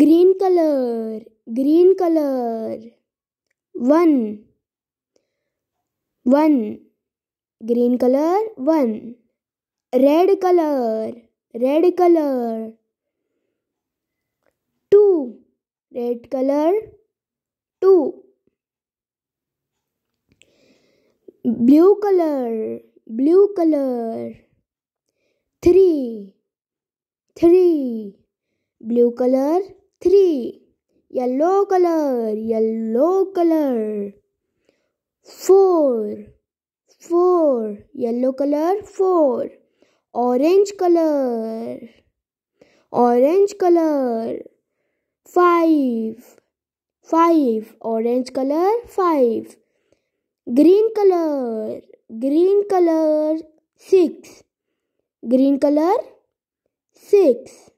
green color green color. One. One. Green color one. Red color red color. Two. Red color two. Blue color blue color. Three. Three. Blue color three yellow color yellow color. Four four yellow color four. Orange color orange color. Five five orange color five. Green color green color six. Green color six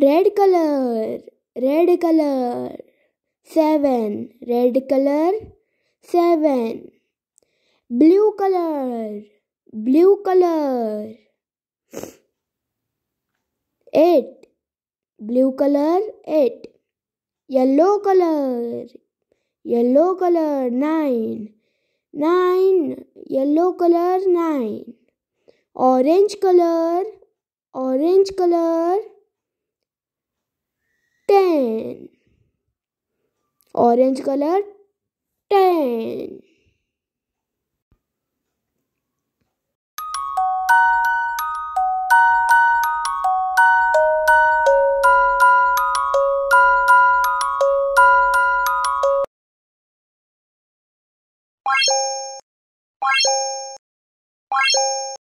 red color red color seven. Red color seven. Blue color blue color. Eight. Blue color eight. Yellow color yellow color nine. Nine yellow color nine. Orange color orange color ten orange colour ten Bye.